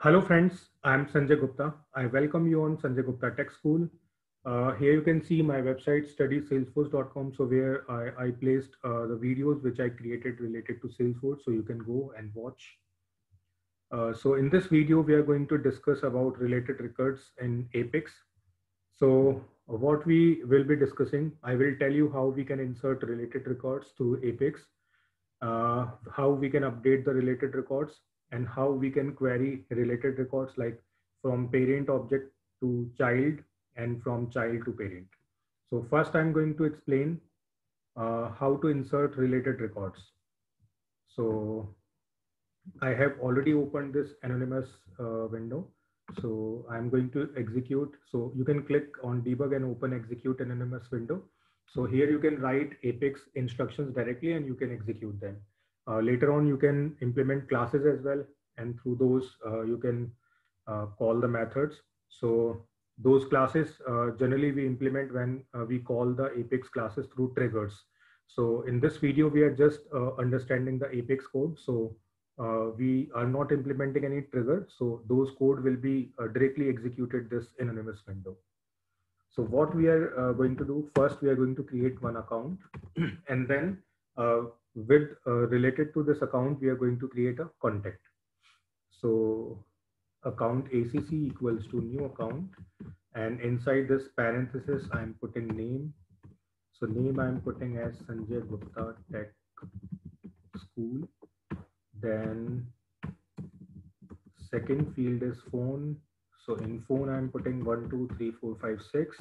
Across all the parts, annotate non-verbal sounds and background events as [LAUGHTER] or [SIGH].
Hello friends, I'm Sanjay Gupta. I welcome you on Sanjay Gupta Tech School. Uh, here you can see my website studysalesforce.com. So where I, I placed uh, the videos which I created related to Salesforce. So you can go and watch. Uh, so in this video, we are going to discuss about related records in Apex. So what we will be discussing, I will tell you how we can insert related records to Apex, uh, how we can update the related records, and how we can query related records like from parent object to child and from child to parent. So first I'm going to explain uh, how to insert related records. So I have already opened this anonymous uh, window. So I'm going to execute. So you can click on debug and open execute anonymous window. So here you can write Apex instructions directly and you can execute them. Uh, later on, you can implement classes as well. And through those, uh, you can uh, call the methods. So those classes, uh, generally we implement when uh, we call the Apex classes through triggers. So in this video, we are just uh, understanding the Apex code. So we are not implementing any trigger. So those code will be directly executed this anonymous window. So what we are going to do, first we are going to create one account [CLEARS THROAT] and then with uh, related to this account, we are going to create a contact. So account ACC equals to new account. And inside this parenthesis, I'm putting name. So name I'm putting as Sanjay Gupta Tech School. Then second field is phone. So in phone, I'm putting one, two, three, four, five, six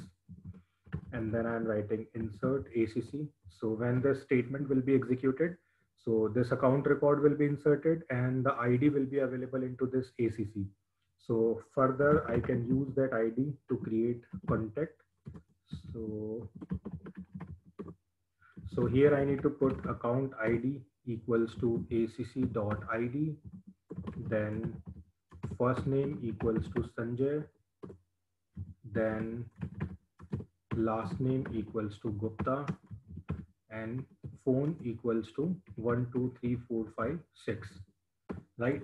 and then I'm writing insert ACC. So when the statement will be executed, so this account record will be inserted and the ID will be available into this ACC. So further, I can use that ID to create contact. So, so here I need to put account ID equals to acc dot ID, then first name equals to Sanjay, then last name equals to Gupta and phone equals to 1, 2, 3, 4, 5, 6, right?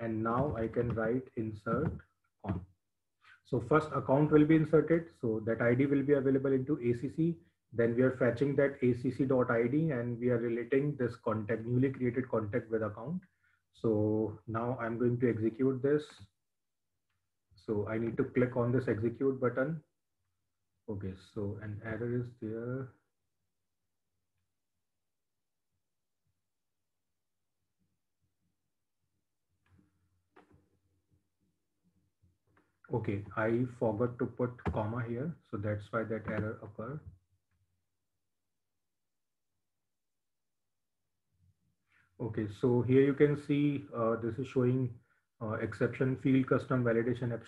And now I can write insert on. So first account will be inserted. So that ID will be available into ACC. Then we are fetching that acc.id and we are relating this contact, newly created contact with account. So now I'm going to execute this. So I need to click on this execute button Okay, so an error is there. Okay, I forgot to put comma here. So that's why that error occurred. Okay, so here you can see uh, this is showing uh, exception field custom validation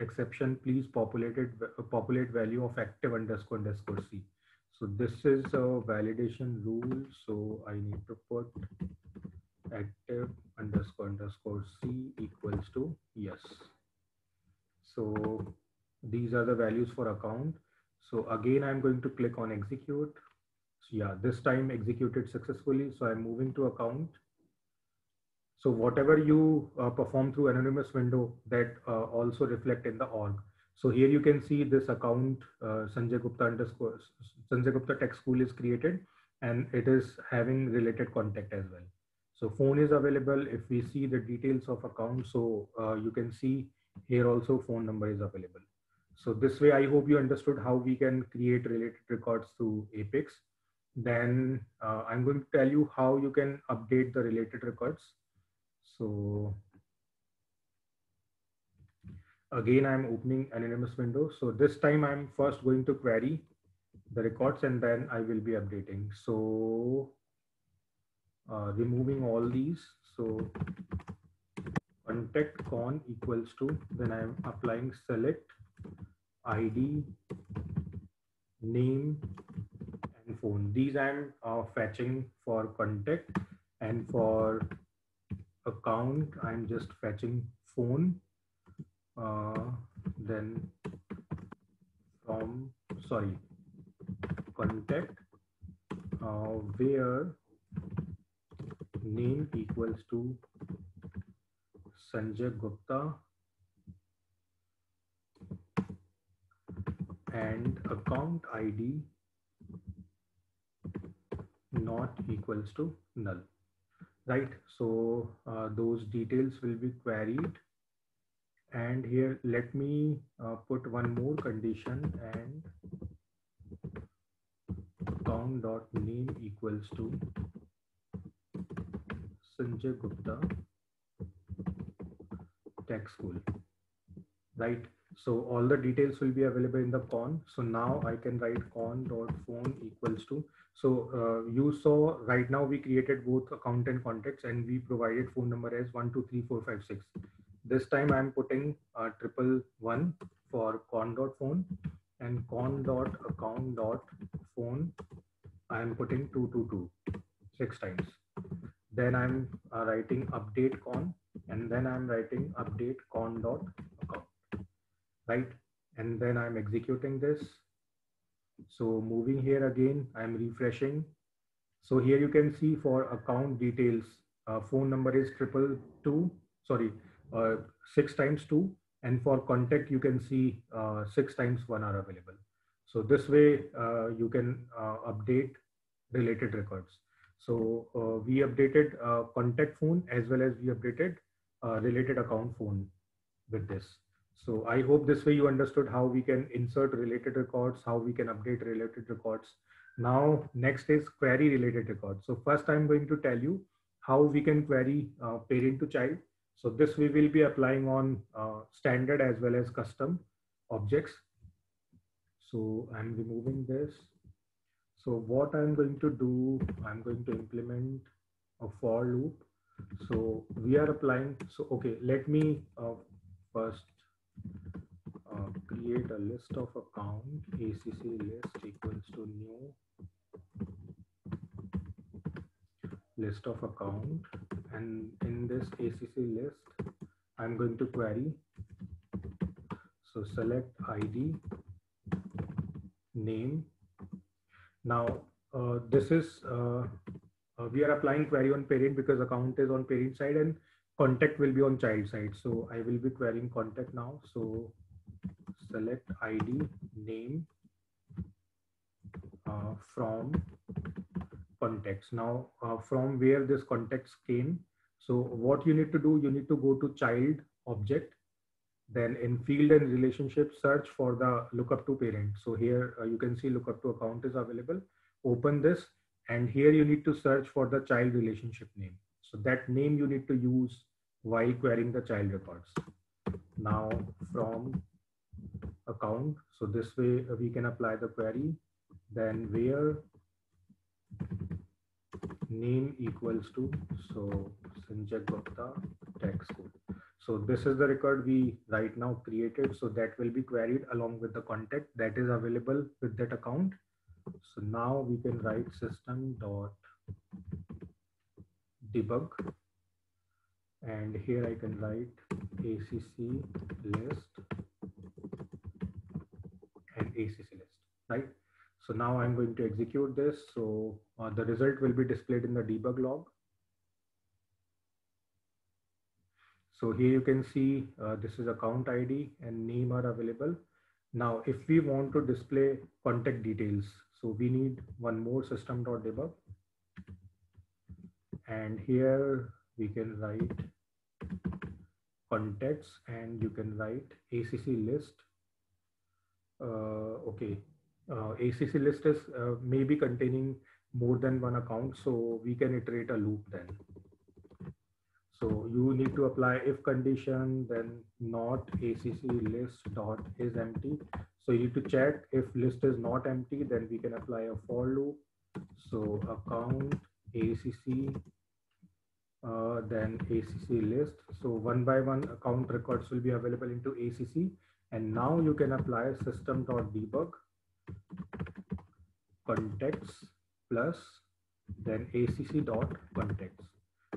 exception please populated uh, populate value of active underscore underscore c. So this is a validation rule so i need to put active underscore underscore c equals to yes. So these are the values for account. So again i'm going to click on execute. So yeah this time executed successfully so i'm moving to account so whatever you uh, perform through anonymous window that uh, also reflect in the org. So here you can see this account uh, Sanjay Gupta underscore Sanjay Gupta Tech School is created and it is having related contact as well. So phone is available. If we see the details of account, so uh, you can see here also phone number is available. So this way, I hope you understood how we can create related records through Apex. Then uh, I'm going to tell you how you can update the related records. So again, I'm opening anonymous window. So this time I'm first going to query the records and then I will be updating. So uh, removing all these. So contact con equals to, then I'm applying select ID, name and phone. These I'm uh, fetching for contact and for account, I'm just fetching phone, uh, then from, sorry, contact, uh, where name equals to Sanjay Gupta and account ID not equals to null right? So uh, those details will be queried. And here, let me uh, put one more condition and account dot name equals to Sanjay Gupta Tech School, right? So all the details will be available in the con. So now I can write con dot phone equals to. So uh, you saw right now we created both account and contacts and we provided phone number as one, two, three, four, five, six. This time I'm putting uh, triple one for con dot phone and con dot account dot phone. I'm putting two, two, two, six times. Then I'm uh, writing update con and then I'm writing update con dot right? And then I'm executing this. So moving here again, I'm refreshing. So here you can see for account details, uh, phone number is triple two, sorry, uh, six times two. And for contact, you can see uh, six times one are available. So this way uh, you can uh, update related records. So uh, we updated contact phone as well as we updated related account phone with this. So I hope this way you understood how we can insert related records, how we can update related records. Now, next is query related records. So first I'm going to tell you how we can query uh, parent to child. So this we will be applying on uh, standard as well as custom objects. So I'm removing this. So what I'm going to do, I'm going to implement a for loop. So we are applying, so okay, let me uh, first create a list of account acc list equals to new list of account and in this acc list i'm going to query so select id name now uh, this is uh, uh, we are applying query on parent because account is on parent side and contact will be on child side. So I will be querying contact now. So select ID name uh, from contacts. Now uh, from where this contacts came. So what you need to do, you need to go to child object. Then in field and relationship, search for the lookup to parent. So here uh, you can see lookup to account is available. Open this and here you need to search for the child relationship name. So that name you need to use while querying the child records. Now from account, so this way uh, we can apply the query, then where name equals to, so Sanjay Gupta Tech School. So this is the record we right now created. So that will be queried along with the contact that is available with that account. So now we can write system dot debug and here I can write ACC list ACC list, right? So now I'm going to execute this. So uh, the result will be displayed in the debug log. So here you can see uh, this is account ID and name are available. Now, if we want to display contact details, so we need one more system.debug and here we can write contacts and you can write ACC list. Uh, okay, uh, ACC list is uh, maybe containing more than one account, so we can iterate a loop then. So you need to apply if condition, then not ACC list dot is empty. So you need to check if list is not empty, then we can apply a for loop. So account ACC uh, then ACC list. So one by one account records will be available into ACC. And now you can apply system.debug contacts plus then acc.contacts.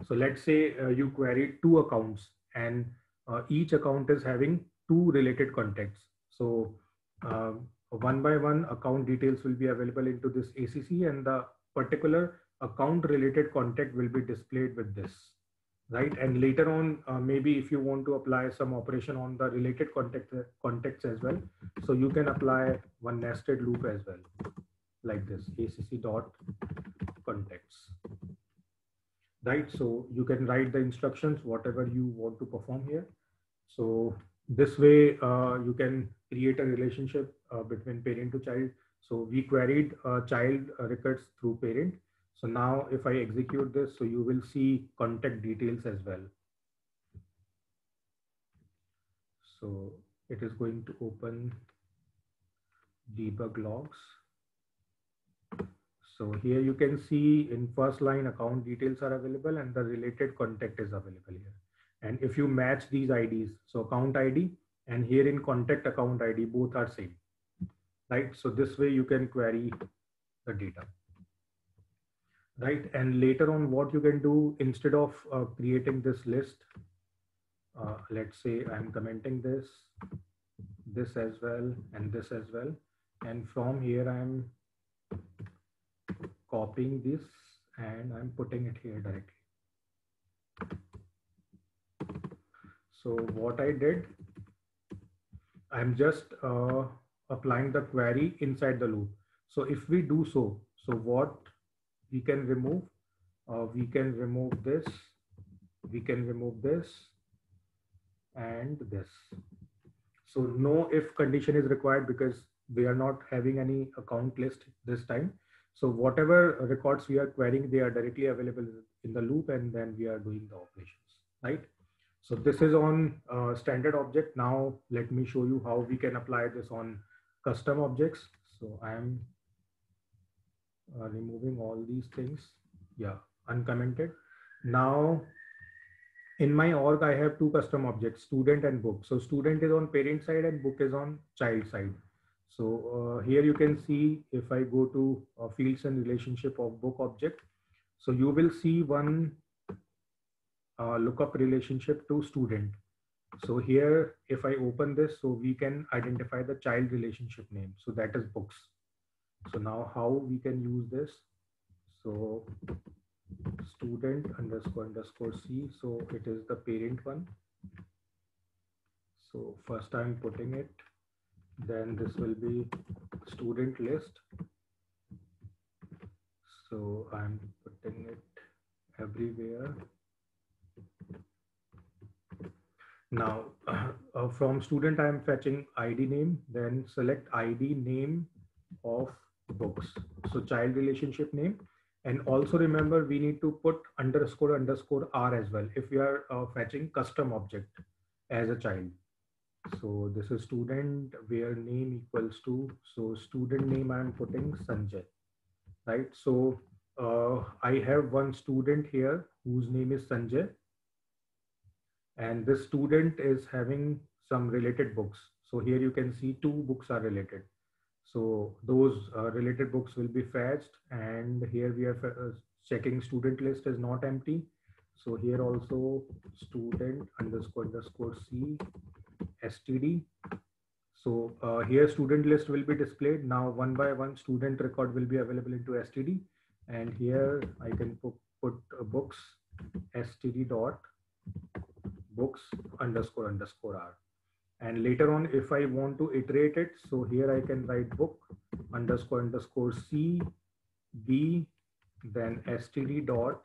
So let's say uh, you query two accounts and uh, each account is having two related contacts. So uh, one by one account details will be available into this ACC and the particular account related contact will be displayed with this. Right? And later on, uh, maybe if you want to apply some operation on the related contacts, contacts as well. So you can apply one nested loop as well, like this, acc dot contacts, right? So you can write the instructions, whatever you want to perform here. So this way uh, you can create a relationship uh, between parent to child. So we queried uh, child records through parent so now if I execute this, so you will see contact details as well. So it is going to open debug logs. So here you can see in first line account details are available and the related contact is available here. And if you match these IDs, so account ID and here in contact account ID, both are same, right? So this way you can query the data right? And later on, what you can do instead of uh, creating this list, uh, let's say I'm commenting this, this as well, and this as well. And from here, I'm copying this and I'm putting it here directly. So what I did, I'm just uh, applying the query inside the loop. So if we do so, so what we can remove uh, we can remove this we can remove this and this. So no if condition is required because we are not having any account list this time. So whatever records we are querying they are directly available in the loop and then we are doing the operations right? So this is on uh, standard object. Now let me show you how we can apply this on custom objects. So i am uh, removing all these things. Yeah, uncommented. Now in my org, I have two custom objects, student and book. So student is on parent side and book is on child side. So uh, here you can see if I go to uh, fields and relationship of book object. So you will see one uh, lookup relationship to student. So here, if I open this, so we can identify the child relationship name. So that is books. So now how we can use this? So student underscore underscore C. So it is the parent one. So first I'm putting it, then this will be student list. So I'm putting it everywhere. Now uh, from student, I'm fetching ID name, then select ID name of books. So child relationship name. And also remember, we need to put underscore underscore R as well if we are uh, fetching custom object as a child. So this is student where name equals to, so student name I'm putting Sanjay, right? So uh, I have one student here whose name is Sanjay. And this student is having some related books. So here you can see two books are related. So those uh, related books will be fetched and here we are uh, checking student list is not empty. So here also student underscore underscore C std. So uh, here student list will be displayed. Now one by one student record will be available into std. And here I can put, put uh, books std dot books underscore underscore r. And later on, if I want to iterate it, so here I can write book underscore underscore C B, then std dot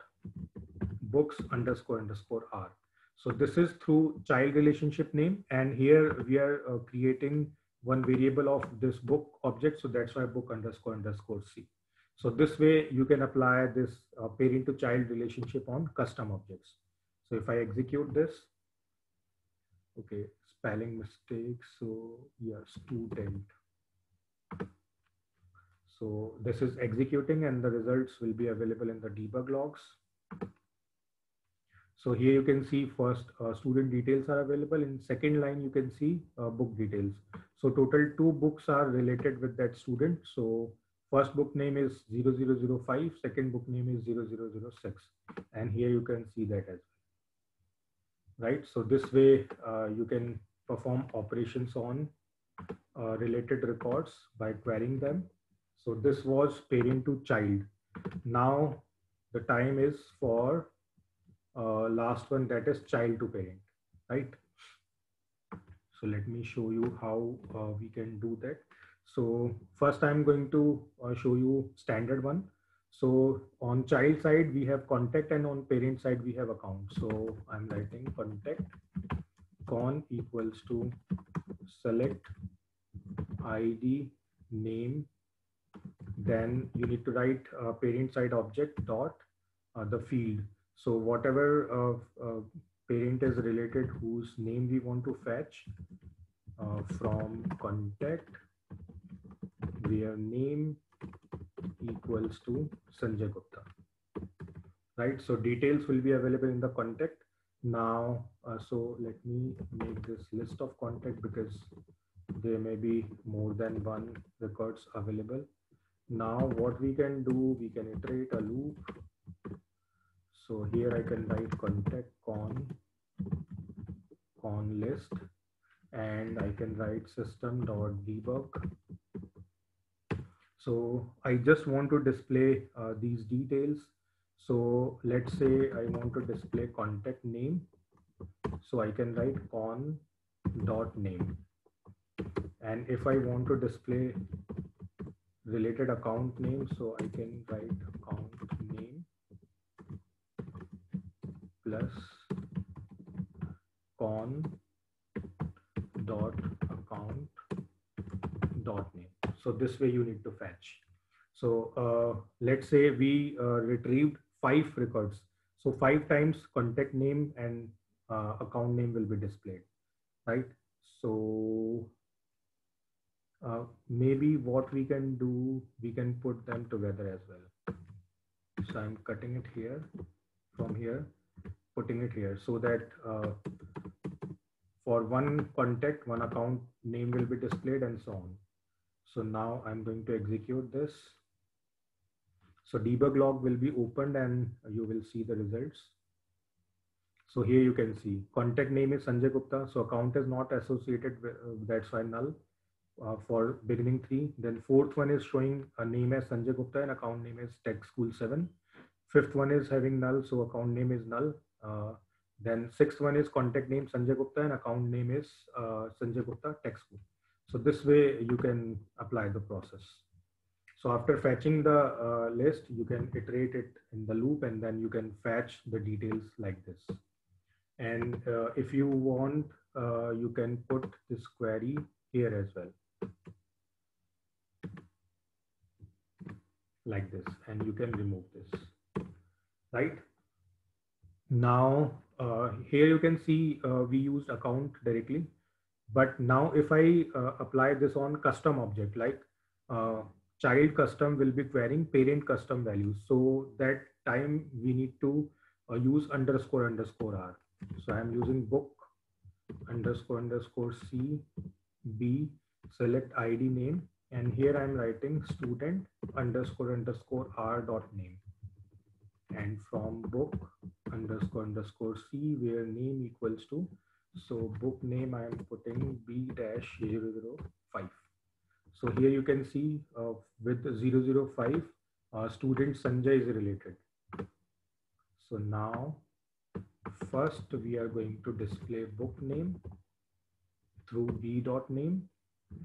books underscore underscore R. So this is through child relationship name. And here we are uh, creating one variable of this book object. So that's why book underscore underscore C. So this way you can apply this uh, parent to child relationship on custom objects. So if I execute this, okay, spelling mistake. So yeah, student. So this is executing and the results will be available in the debug logs. So here you can see first uh, student details are available. In second line, you can see uh, book details. So total two books are related with that student. So first book name is 0005, second book name is 0006. And here you can see that as well. Right. So this way uh, you can perform operations on uh, related records by querying them. So this was parent to child. Now the time is for uh, last one that is child to parent, right? So let me show you how uh, we can do that. So first I'm going to uh, show you standard one. So on child side, we have contact and on parent side, we have account. So I'm writing contact con equals to select ID name. Then you need to write uh, parent side object dot uh, the field. So whatever uh, uh, parent is related whose name we want to fetch uh, from contact, where name equals to Sanjay Gupta. Right, so details will be available in the contact. Now, uh, so let me make this list of contact because there may be more than one records available. Now what we can do, we can iterate a loop. So here I can write contact con, con list, and I can write system dot debug. So I just want to display uh, these details. So let's say I want to display contact name. So I can write con dot name and if I want to display related account name, so I can write account name plus con dot account dot name. So this way you need to fetch. So uh, let's say we uh, retrieved five records. So five times contact name and uh, account name will be displayed, right? So uh, maybe what we can do, we can put them together as well. So I'm cutting it here from here, putting it here so that uh, for one contact, one account name will be displayed and so on. So now I'm going to execute this. So debug log will be opened and you will see the results. So here you can see contact name is Sanjay Gupta. So account is not associated with, uh, that's why null uh, for beginning three. Then fourth one is showing a name as Sanjay Gupta and account name is Tech School 7. Fifth one is having null, so account name is null. Uh, then sixth one is contact name Sanjay Gupta and account name is uh, Sanjay Gupta Tech School. So this way you can apply the process. So after fetching the uh, list, you can iterate it in the loop and then you can fetch the details like this. And uh, if you want, uh, you can put this query here as well. like this and you can remove this right now uh, here you can see uh, we used account directly but now if I uh, apply this on custom object like uh, child custom will be querying parent custom values. So that time we need to uh, use underscore underscore r. So I'm using book underscore underscore c b select id name and here I'm writing student underscore underscore r dot name. And from book underscore underscore c where name equals to so book name I am putting b dash 005 so here you can see uh, with 005 uh, student Sanjay is related so now first we are going to display book name through b dot name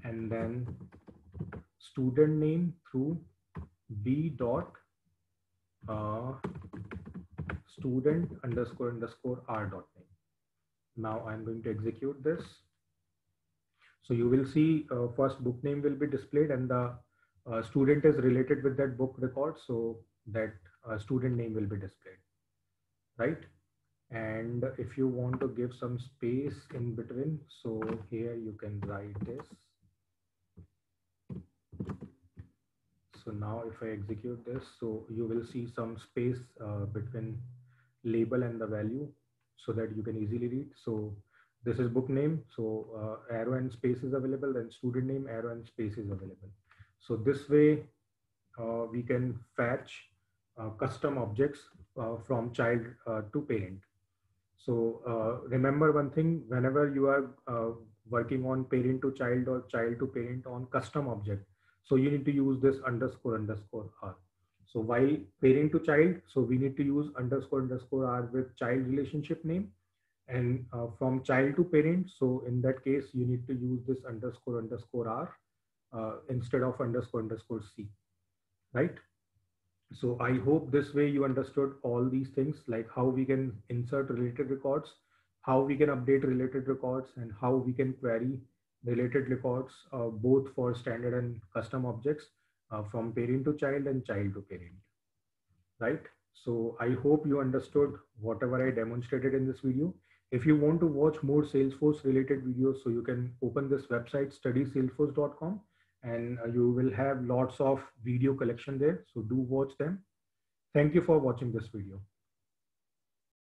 and then student name through b dot uh, student underscore underscore r dot. Now I'm going to execute this. So you will see uh, first book name will be displayed and the uh, student is related with that book record. So that uh, student name will be displayed, right? And if you want to give some space in between, so here you can write this So now if I execute this, so you will see some space uh, between label and the value so that you can easily read. So this is book name. So uh, arrow and space is available and student name, arrow and space is available. So this way uh, we can fetch uh, custom objects uh, from child uh, to parent. So remember one thing, whenever you are working on parent to child or child to parent on custom object, so you need to use this underscore underscore R. So while parent to child, so we need to use underscore underscore r with child relationship name and uh, from child to parent. So in that case, you need to use this underscore underscore r uh, instead of underscore underscore c, right? So I hope this way you understood all these things like how we can insert related records, how we can update related records and how we can query related records uh, both for standard and custom objects uh, from parent to child and child to parent, right? So I hope you understood whatever I demonstrated in this video. If you want to watch more Salesforce related videos, so you can open this website studysalesforce.com and uh, you will have lots of video collection there. So do watch them. Thank you for watching this video.